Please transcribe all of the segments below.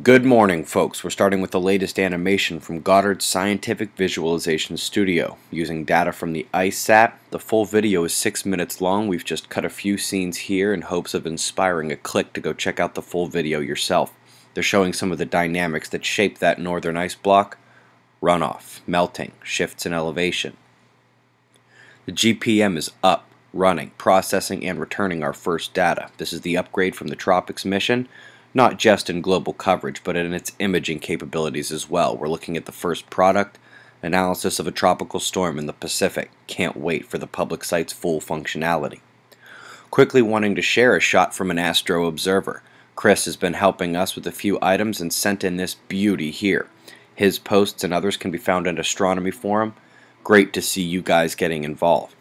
Good morning, folks. We're starting with the latest animation from Goddard's Scientific Visualization Studio. Using data from the ICESat, the full video is 6 minutes long. We've just cut a few scenes here in hopes of inspiring a click to go check out the full video yourself. They're showing some of the dynamics that shape that northern ice block. Runoff, melting, shifts in elevation. The GPM is up, running, processing, and returning our first data. This is the upgrade from the Tropics mission not just in global coverage, but in its imaging capabilities as well. We're looking at the first product, analysis of a tropical storm in the Pacific. Can't wait for the public site's full functionality. Quickly wanting to share a shot from an Astro Observer. Chris has been helping us with a few items and sent in this beauty here. His posts and others can be found at Astronomy Forum. Great to see you guys getting involved.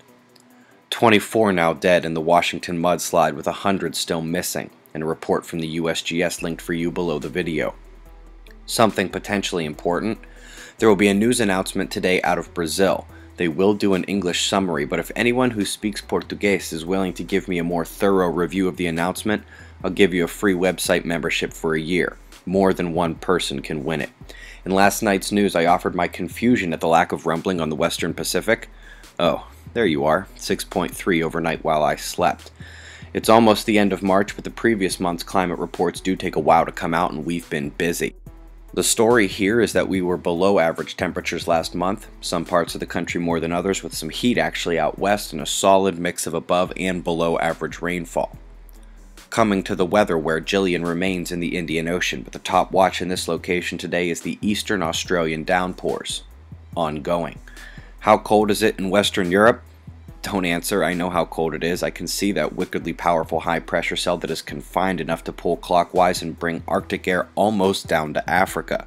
24 now dead in the Washington mudslide with 100 still missing and a report from the USGS linked for you below the video. Something potentially important, there will be a news announcement today out of Brazil. They will do an English summary, but if anyone who speaks Portuguese is willing to give me a more thorough review of the announcement, I'll give you a free website membership for a year. More than one person can win it. In last night's news, I offered my confusion at the lack of rumbling on the Western Pacific. Oh, there you are, 6.3 overnight while I slept. It's almost the end of March, but the previous month's climate reports do take a while to come out, and we've been busy. The story here is that we were below average temperatures last month, some parts of the country more than others, with some heat actually out west and a solid mix of above and below average rainfall. Coming to the weather where Gillian remains in the Indian Ocean, but the top watch in this location today is the eastern Australian downpours. Ongoing. How cold is it in Western Europe? Don't answer, I know how cold it is. I can see that wickedly powerful high pressure cell that is confined enough to pull clockwise and bring Arctic air almost down to Africa.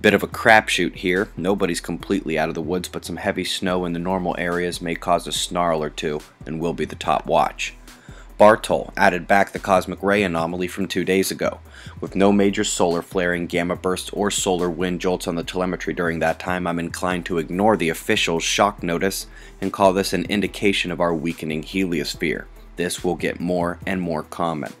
Bit of a crapshoot here. Nobody's completely out of the woods, but some heavy snow in the normal areas may cause a snarl or two and will be the top watch. Bartol added back the cosmic ray anomaly from two days ago. With no major solar flaring, gamma bursts, or solar wind jolts on the telemetry during that time, I'm inclined to ignore the official shock notice and call this an indication of our weakening heliosphere. This will get more and more common.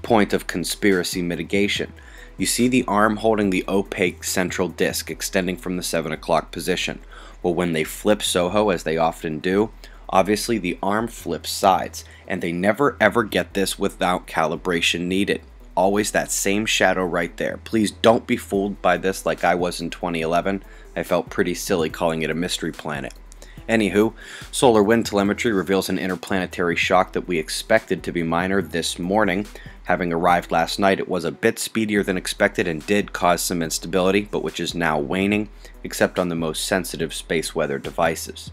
Point of conspiracy mitigation. You see the arm holding the opaque central disk extending from the 7 o'clock position. Well, when they flip SOHO, as they often do, Obviously the arm flips sides, and they never ever get this without calibration needed. Always that same shadow right there. Please don't be fooled by this like I was in 2011. I felt pretty silly calling it a mystery planet. Anywho, solar wind telemetry reveals an interplanetary shock that we expected to be minor this morning. Having arrived last night, it was a bit speedier than expected and did cause some instability, but which is now waning, except on the most sensitive space weather devices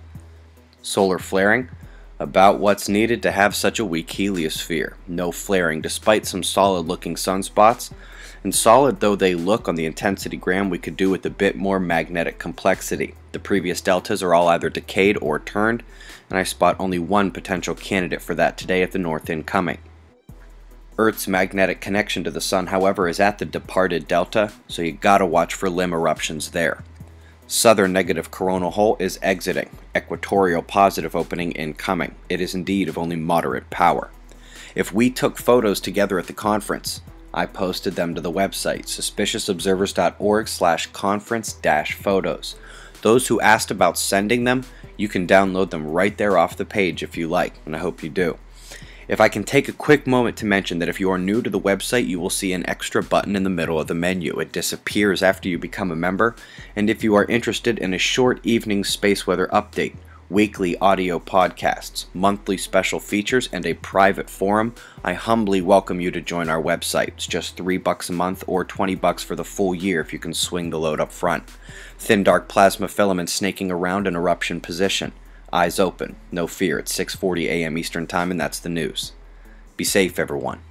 solar flaring, about what's needed to have such a weak heliosphere. No flaring, despite some solid looking sunspots. And solid though they look on the intensitygram, we could do with a bit more magnetic complexity. The previous deltas are all either decayed or turned, and I spot only one potential candidate for that today at the north incoming. Earth's magnetic connection to the Sun, however, is at the departed delta, so you gotta watch for limb eruptions there. Southern negative coronal hole is exiting, equatorial positive opening incoming. It is indeed of only moderate power. If we took photos together at the conference, I posted them to the website suspiciousobservers.org slash conference dash photos. Those who asked about sending them, you can download them right there off the page if you like, and I hope you do. If I can take a quick moment to mention that if you are new to the website, you will see an extra button in the middle of the menu. It disappears after you become a member, and if you are interested in a short evening space weather update, weekly audio podcasts, monthly special features, and a private forum, I humbly welcome you to join our website. It's just 3 bucks a month or 20 bucks for the full year if you can swing the load up front. Thin dark plasma filaments snaking around in eruption position. Eyes open. No fear. It's 6:40 a.m. Eastern Time and that's the news. Be safe everyone.